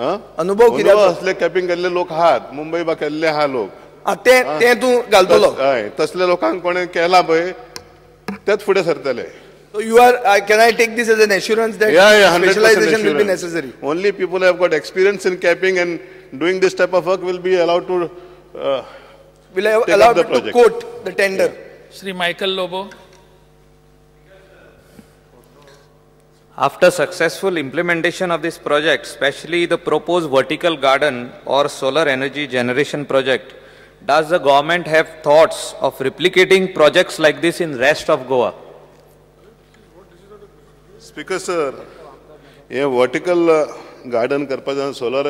हं? अनुभव कित्याचो? असले कॅपिंग केल्ले लोक आहात मुंबई बा केल्ले आहा लोक आ, ते ते तूं घालतलो तस- हय तसले लोकांक कोणें केला पळय तेच फुडें सरतले you are can I take this as an assurance that Yeah, yeah, 100% specialization will be assurance. Necessary Only people who have got experience in capping and doing this type of work will be allowed to. Uh, will Take up allowed to quote the tender Sri Michael Lobo. After successful implementation of this project, especially the proposed vertical garden or solar energy generation project, does the government have thoughts of replicating projects like this in rest of Goa? Speaker sir, हे vertical garden करपाचें solar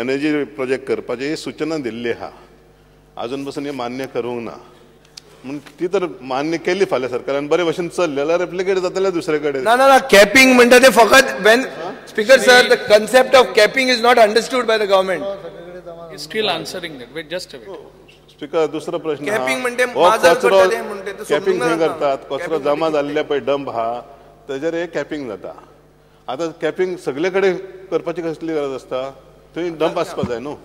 energy project करपाची ही सूचना दिल्ली आहा अजून पासून हे मान्य करूंक ना म्हण ती तर मान्य केली फाल्यां सरकारान बरे भशेन चलली जाल्यार रेप्लिकेट जातले दुसरे कडेन ना ना ना कॅपिंग म्हणटा ते फकत. When speaker sir the concept of capping is not understood by the. Wait, just a minute. Speaker दुसरो प्रश्न आहा. Capping म्हणजे हो माजर कचरो कॅपिंग खंय. करतात. कचरो जमा जाल्ले पळय डंप आहा तेजेर हे कॅपिंग जाता. आतां कॅपिंग सगळे कडेन करपाची कसली गरज आसता थंय डंप आसपा जाय न्हू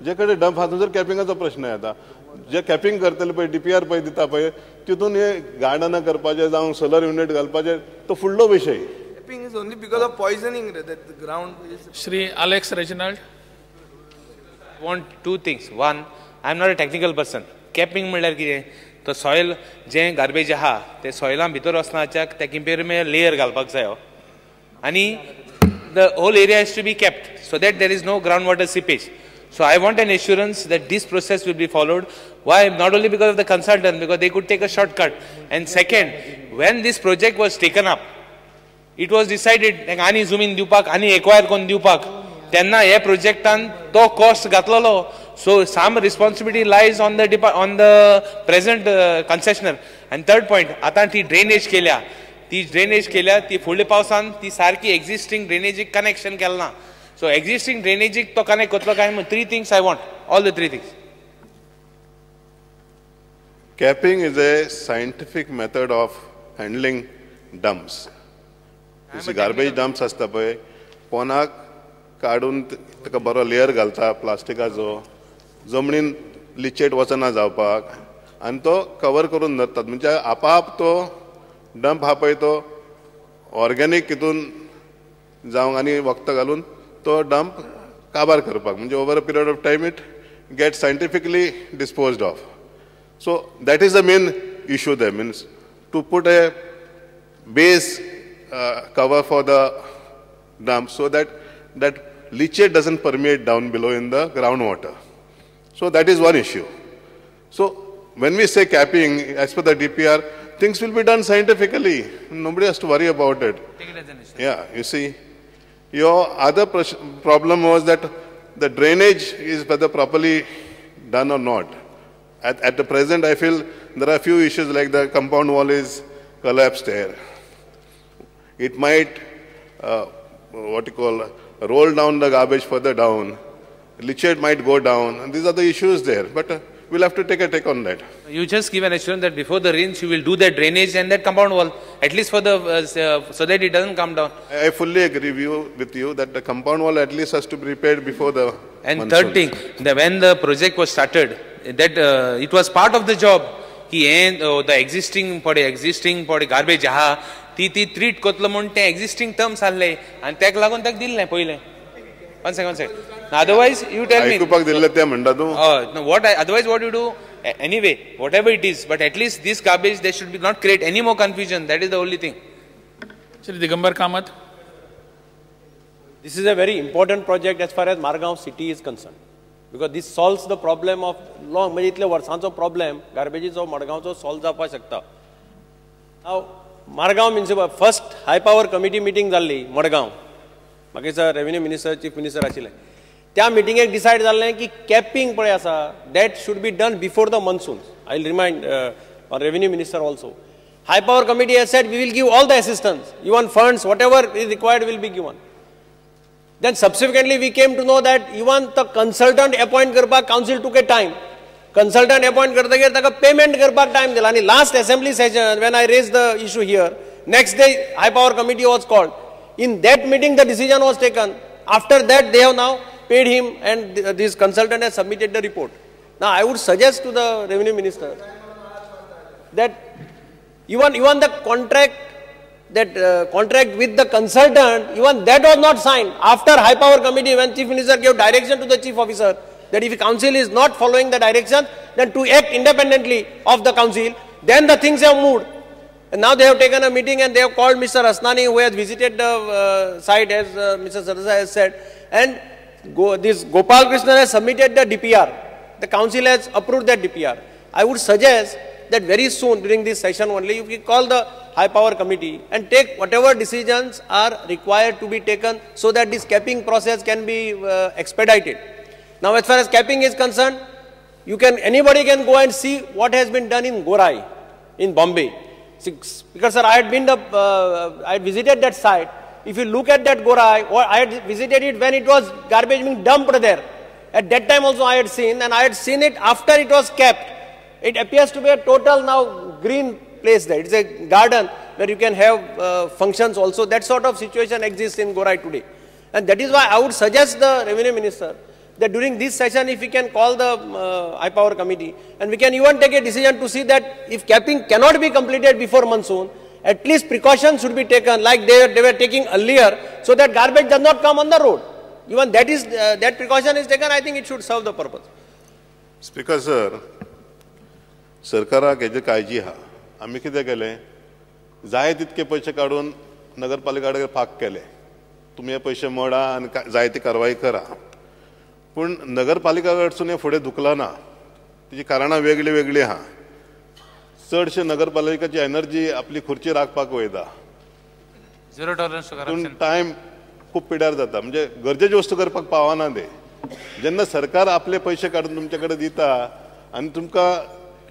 जे कडेन डंप आहा थंयसर कॅपिंगाचो प्रश्न येता जे कॅपिंग करतले पळय डीपीआर पळय दिता पळय तितून हे गार्डनां करपाचे जावं सोलर युनिट घालपाचे तो फुडलो विशय capping is only because of poisoning that ground Sri Alex Reginald. want two things. One, I'm not a technical person. Capping म्हणल्यार कितें तो सॉयल जें गार्बेज आहा ते सॉयला भितर वचनाच्याक ते किंपेर लेयर घालपाक जायो आनी the whole area is to be kept so that there is no ground water seepage So I want an assurance that this process will be followed. Why? Not only because of the consultant, because they could take a shortcut. And second, when this project was taken up, it was decided like आनी zoom in दिवपाक आनी acquire करून दिवपाक तेन्ना हे प्रोजेक्टान तो cost घातलेलो so some responsibility lies on the डिपा on the present कन्सेशनर आनी third point आतां ती ड्रेनेज केल्या ती ड्रेनेज केल्या ती फुडल्या पावसान ती सारकी एक्झिस्टिंग ड्रेनेजीक कनेक्शन केलें So existing ड्रेनेजीक तो कनेक्ट करतलो काय three things I want all the three things Capping is a scientific method of handling dumps. See, garbage dumps असता पळय पोनाक काडून ताका बरो लेयर घालता प्लास्टिकाचो. जमनीन लिचेट वचना जावपाक. आनी तो कवर करून दवरतात म्हणजे आपाप तो डंप आहा पळय तो ऑर्गेनीक हितून जावंक आनी वखद घालून तो डंप काबार करपाक म्हणजे over a period of time it get scientifically disposed of So that is the main issue there, means to put a base uh, cover for the dump so that that leachate doesn't permeate down below in the groundwater. So that is one issue. So when we say capping, as per the DPR, things will be done scientifically. Nobody has to worry about it. Yeah, you see, your other problem was that the drainage is whether properly done or not. At, at the present, I feel there are a few issues like the compound wall is collapsed there. It might, uh, what you call, roll down the garbage further down. Leachate might go down. And these are the issues there. But uh, we'll have to take a take on that You just give an assurance that before the rains you will do that drainage and that compound wall, at least for the uh, s- uh, so that it doesn't come down. I I fully agree with you, with you that the compound wall at least has to be repaired before the And monsoons. third thing, the, when the project was started, that uh, it was part of the job. की हे the existing पडे existing पडे garbage आहा ती ती treat करतलो म्हणून ते एक्झिस्टिंग टर्म्स आहले आनी तेका लागून ताका दिल्लें पयलें one second one second otherwise you tell me आयकुपाक दिल्ले ते म्हणटा तूं Uh, no, what I, otherwise what you do a- anyway whatever it is but at least this garbage they should be not create any more confusion that is the only thing Sri Digambar Kamath. This is a very important project as far as Margaon city is concerned. Because this solves the problem of long, म्हणजे इतले वर्सांचो problem गार्बेजीचो मडगांवचो solve जावपाक शकता हांव Margao municipal first high power committee meeting जाल्ली मडगांव मागीर sir revenue minister chief minister आशिल्ले त्या मिटिंगेक डिसायड जाल्ले की कॅपिंग पळय आसा date should be done before the monsoon I remind our revenue minister also high power committee as set we will give all the assistant even funds whatever is required will be given then subsequently we came to know that even the consultant appoint करपाक council टू के time consultant appoint करतगीर ताका payment करपाक time दिला. आनी last assembly session when I raise the issue here next day high power committee was called in that meeting the decision was taken after that they have now paid him and this consultant has submitted the report. Now, I would suggest to the revenue minister that even, even the contract, that uh, contract with the consultant, even that was not signed. After high power committee, when chief minister gave direction to the chief officer that if council is not following the direction, then to act independently of the council, then the things have moved. And now they have taken a meeting and they have called Mr. Asnani who has visited the uh, site as uh, Mr. Sarasa has said. And go, this Gopal Krishna has submitted the DPR. The council has approved that DPR. I would suggest that very soon during this session only you can call the high power committee and take whatever decisions are required to be taken so that this capping process can be uh, expedited. Now as far as capping is concerned, you can, anybody can go and see what has been done in Gorai, in Bombay. Six- Because sir, I had been the, uh, I had visited that site. If you look at that Gorai, I had visited it when it was garbage being dumped there. At that time also I had seen, and I had seen it after it was kept. It appears to be a total now green place there. It's a garden where you can have uh, functions also. That sort of situation exists in Gorai today. And that is why I would suggest the revenue minister that during this session, if we can call the uh, high power committee and we can even take a decision to see that if capping cannot be completed before monsoon, at least precautions should be taken like they, they were taking earlier so that garbage does not come on the road. Even that is, uh, that precaution is taken, I think it should serve the purpose. Speaker sir, सरकाराक हेजी काळजी आहा आम्ही कितें केलें जाय तितके पैसे काडून नगरपालिका कडेन फाक केले तुमी हे पैसे मोडा आनी जाय ती कारवाई करा पूण नगरपालिका कडसून हें फुडें धुकलां ना तिची कारणां वेगळीं वेगळीं आहा चडशे नगरपालिकेची एनर्जी आपली खुर्ची राखपाक वयता. झिरो टॉलरन्स पूण टायम खूब पिड्यार जाता. म्हणजे गरजेची वस्तू करपाक पावना ते. जेन्ना सरकार आपले पयशे काडून तुमचे कडेन दिता आनी तुमकां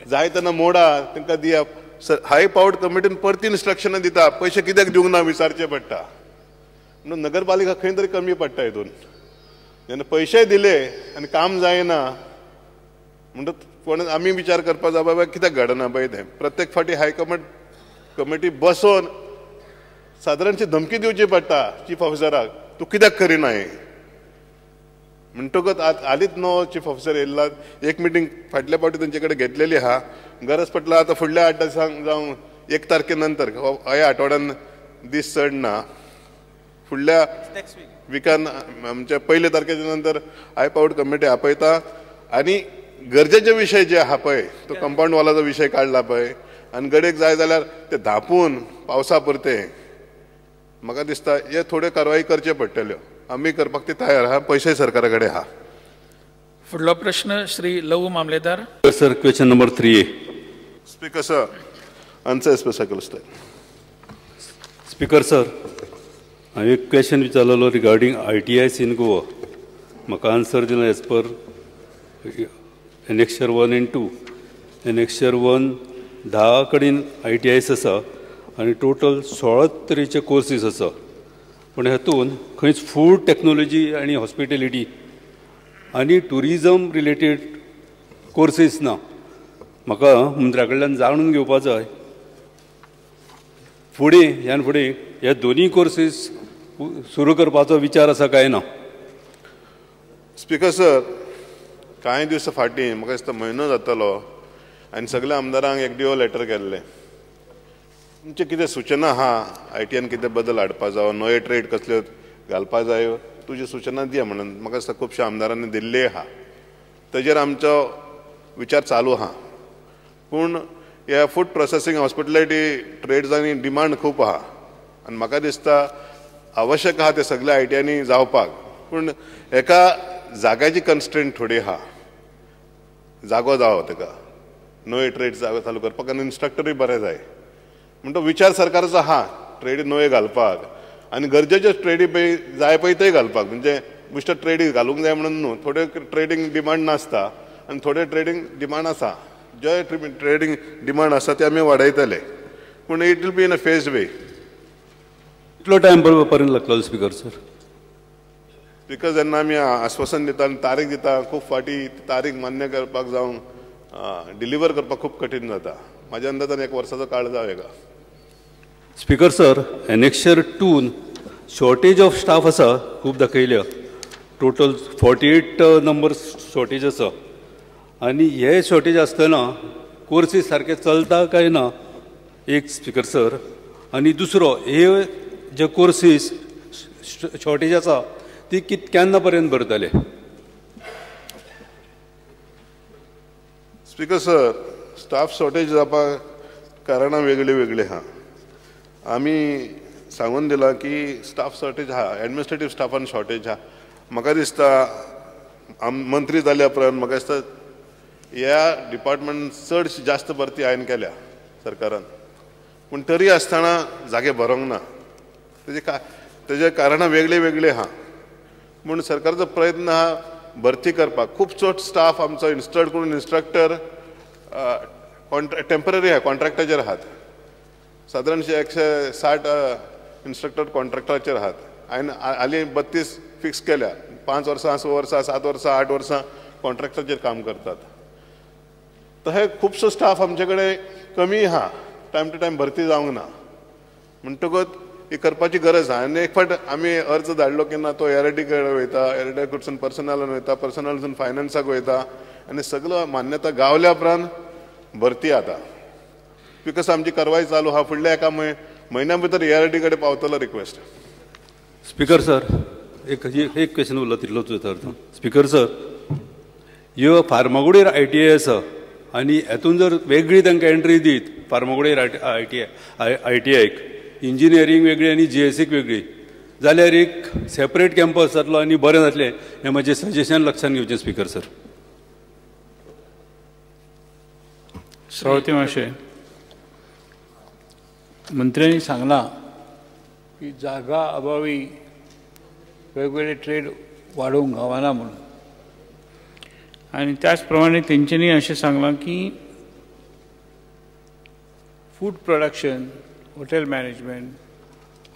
जाय तेन्ना मोडा तांकां दिया सर हाय पावर्ड कमिटीन परती इन्स्ट्रक्शनां दिता पयशे कित्याक दिवंक ना विचारचे पडटा. म्हणून नगरपालिका खंय तरी कमी पडटा हितून. जेन्ना पयशे दिले आनी काम जायना म्हणटच कोण आमी विचार करपाक जाय बाबा कित्याक घडना पळय तें? प्रत्येक फावटी हायकमांड कमिटी बसोन सादारणशी धमकी दिवची पडटा चीफ ऑफिसराक तूं कित्याक करिना हें म्हणटकच आत हालींच नवो चीफ ऑफिसर येयल्ला एक मिटींग फाटल्या फावटी तांचे कडेन घेतलेली आहा गरज पडल्यार आतां फुडल्या आठ दिसांक जावं एक तारखे नंतर हो- ह्या आठवड्यान दीस चड ना फुडल्या विकान आमच्या पयले तारखेच्या नंतर हाय पावर्ड कमिटी आपयता. आनी गरजेचे विशय जे आहा पळय तो कंपाऊंड वॉलाचो विशय काडला पळय आनी गडेक जाय जाल्यार ते धापून पावसा पुरते. म्हाका दिसता हे थोड्यो कारवाई करच्यो पडटल्यो. आमी करपाक ते तयार आहा पयशे सरकारा कडेन आहा. फुडलो प्रश्न श्री लहू मामलेदार. Question number three A. Speaker sir answer स्पेसिकल स्टाईल Speaker, sir, हांवें एक क्वेश्चन विचारलेलो regarding ITIs in Goa म्हाका आन्सर दिला as per annexure one and two annexure one धा कडेन आय टी आयस आसा आनी टोटल सोळा तरेचे कोर्सीस आसा. पूण हातूंत खंयच फूड टॅक्नोलॉजी आनी हॉस्पिटेलिटी आनी ट्युरिजम रिलेटेड कोर्सीस ना. म्हाका मंत्र्या कडल्यान जाणून घेवपा जाय. फुडें ह्यान फुडें हे दोनी कोर्सीस सुरू करपाचो विचार आसा काय ना? स्पिकर सर कांय दीस फाटीं म्हाका दिसता म्हयनो जातलो आनी सगल्या आमदारांक एक डिओ लेटर केल्लें. तुमचे कितें सुचना आहा आय टीआन कितें बदल हाडपा जावो? नवे ट्रेड कसल्यो घालपा जायो? तुजी सुचना दिया म्हणून म्हाका दिसता खुबश्या आमदारांनी दिल्ली आहा तेजेर आमचो विचार चालू आहा पूण ह्या फूड प्रोसेसींग हॉस्पिटलिटी ट्रेड्सांनी डिमांड खूब आहा आनी म्हाका दिसता आवश्यक आहा ते सगल्या आय टीआनी जावपाक. पूण एका जाग्याची कन्स्ट्रेंट थोडी आहा जागो जावो तेका नवे ट्रेड जागो चालू करपाक आनी इन्स्ट्रक्टरूय बरे जाय म्हण तो विचार सरकाराचो आहा ट्रेडी नवे घालपाक. आनी गरजेच्यो ट्रेडी पळय जाय पळय ते घालपाक. म्हणजे बेश्टो ट्रेडी घालूंक जाय म्हणून न्हू. थोड्यो ट्रेडींग डिमांड नासता. आनी थोडे ट्रेडींग डिमांड आसा जे ट्रेडींग डिमांड आसा ते आमी वाडयतले पूण it will be in a phase way कितलो टायम पर्यंत लागतलो स्पीकर सर बिकॉज जेन्ना आमी आश्वासन दिता आनी तारीख दिता खूब फाटी तारीख मान्य करपाक जावं डिलिव्हर करपाक खूब कठीण जाता. म्हाज्या अंदाजान एक वर्साचो काळ जाव हेका स्पीकर सर एनेक्शर टून शॉर्टेज ऑफ स्टाफ आसा खूब दाखयल्या total forty eight number shortage आसा आनी हे शॉर्टेज आसतना कोर्सीस सारके चलता काय ना एक स्पिकर सर आनी दुसरो हे जे कोर्सीस शॉर्टेज आसा ती कित केन्ना पर्यंत भरतले? स्पीकर सर स्टाफ शॉर्टेज जावपाक कारणां वेगळीं वेगळीं आहा आमी सांगून दिला की स्टाफ शॉर्टेज आहा एडमिनिस्ट्रेटीव स्टाफान शॉर्टेज आहा म्हाका दिसता आम मंत्री जाल्या उपरांत म्हाका दिसता ह्या डिपार्टमेंट चड जास्त भरती हांवें केल्या सरकारान. पूण तरी आसतना जागे भरोंक ना. तेजे का तेजे कारणां वेगळीं वेगळीं आहा म्हूण सरकारचो प्रयत्न आहा भरती करपाक खूब चड स्टाफ आमचो इन्स्टॉल करून इन्स्ट्रक्टर टेंपररी आहा कॉन्ट्रॅक्टाचेर आहात सादारणशे एकशे साठ इन्स्ट्रक्टर कॉन्ट्रॅक्टाचेर आहात हांवें हालीं बत्तीस फिक्स केल्या. पांच वर्सां स वर्सां सात वर्सां आठ वर्सां कॉन्ट्रॅक्टाचेर काम करतात. तहे खुबसो स्टाफ आमचे कडेन कमी आहा टायम टू टायम भरती जावंक ना. म्हणटकच ही करपाची गरज आहा. आनी एक फावट आमी अर्ज धाडलो की ना तो एआरडी कडेन वयता एआरडी कडसून पर्सनलान वयता पर्सनलासून फायनान्साक वयता. आनी सगळो मान्यता गावल्या उपरांत भरती जाता बिकॉज आमची कारवाय चालू आहा फुडल्या एका म्हयन्या भितर एआरडी कडेन पावतलो रिक्वेस्ट स्पीकर सर एक एक क्वेश्चन उरलो तितलोच तर स्पीकर सर ह्यो फार्मागुडीर आय टी आय आसा आनी हेतून जर वेगळी तांकां एंट्री दीत फार्मागुडीर I T I I T आयक इंजिनियरींग वेगळी आनी जी एसीक वेगळी. जाल्यार एक सेपरेट कॅम्पस जातलो आनी बरें जातलें. हें म्हजें सजेशन लक्षांत घेवचें स्पिकर सर श्रावती महाशय मंत्र्यांनी सांगला की जागा अभावी वेगवेगळे ट्रेड वाडोवंक गावना म्हणून. आणि त्याच प्रमाणे तेंच्यांनी अशें सांगलां की food production hotel management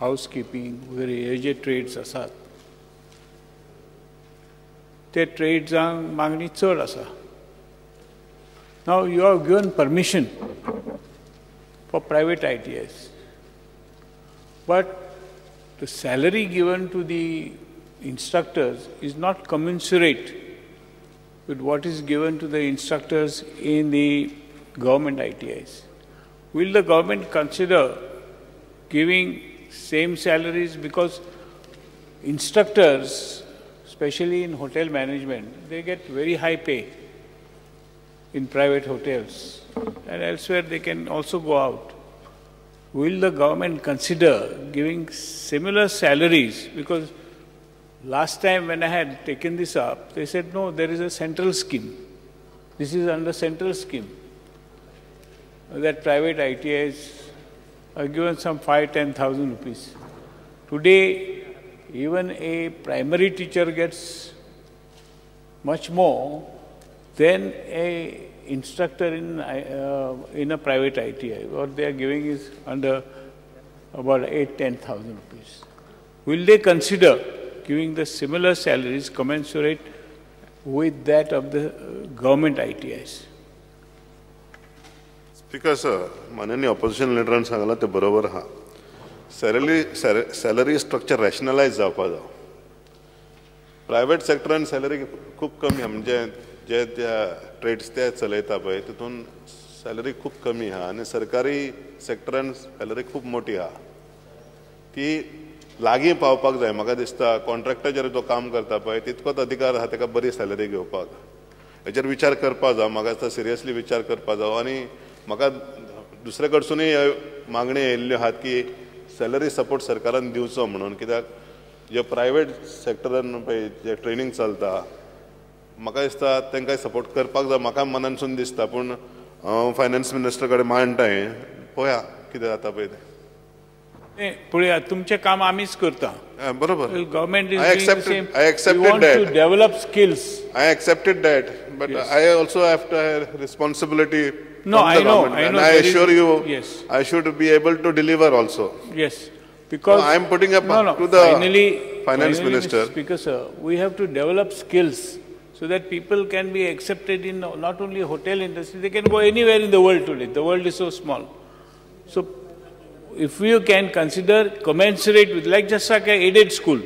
housekeeping वगैरे हे जे ट्रेड्स आसात ते ट्रेड्सांक मागणी चड आसा now you have given permission for private ITIs. But the salary given to the instructors is not commensurate with what is given to the instructors in the government ITIs. Will the government consider giving same salaries because instructors, especially in hotel management, they get very high pay in private hotels and elsewhere they can also go out. Will the government consider giving similar salaries? Because last time when I had taken this up, they said, no, there is a central scheme. This is under central scheme. That private ITIs are given some five, ten thousand rupees. Today, even a primary teacher gets much more than a instructor in uh, in a private ITI. What they are giving is under about eight, ten thousand rupees. Will they consider giving the similar salaries commensurate with that of the uh, government ITIs? Speaker sir माननीय opposition लिडरान सांगलां तें बरोबर आहा salary salary structure रॅशनलायज जावपा जाव. Private सॅक्टरान salary खूब कमी आहा. म्हणजे जे त्या ट्रेड्स ते चलयता पळय तितून सॅलरी खूब कमी आहा. आनी सरकारी सॅक्टरान सॅलरी खूब मोठी आहा. ती लागीं पावपाक जाय. म्हाका दिसता कॉन्ट्रॅक्टाचेर जो काम करता पळय तितकोच अधिकार आहा ताका बरी सॅलरी घेवपाक हेचेर विचार करपा जाय म्हाका दिसता सिरियसली विचार करपा जाय आनी म्हाका दुसरे कडसूनय मागणी येयल्ल्यो आहात की सॅलरी सपोर्ट सरकारान दिवचो म्हणून. कित्याक? जे प्रायवेट सॅक्टरान पळय जे ट्रेनींग चलता म्हाका दिसता तांकां सपोर्ट करपाक जाय म्हाका मनानसून दिसता पूण हांव फायनान्स मिनिस्टर कडेन मांडटा हें पळोवया कितें जाता पळय तें. पळयात तुमचें काम आमीच करता. बरोबर. Government I accepted- I accepted to that. Develop skills I accepted that, but I also have to have responsibility No, I know, government, I and I there is- assure you, yes. I should be able to deliver also. Yes, because No, I am putting up no, no, to the finally, finance finally, minister. Mr. Speaker, sir, we have to develop skills so that people can be accepted in not only hotel industry, they can go anywhere in the world today. The world is so small. So if you can consider commensurate with, like just like a aided school,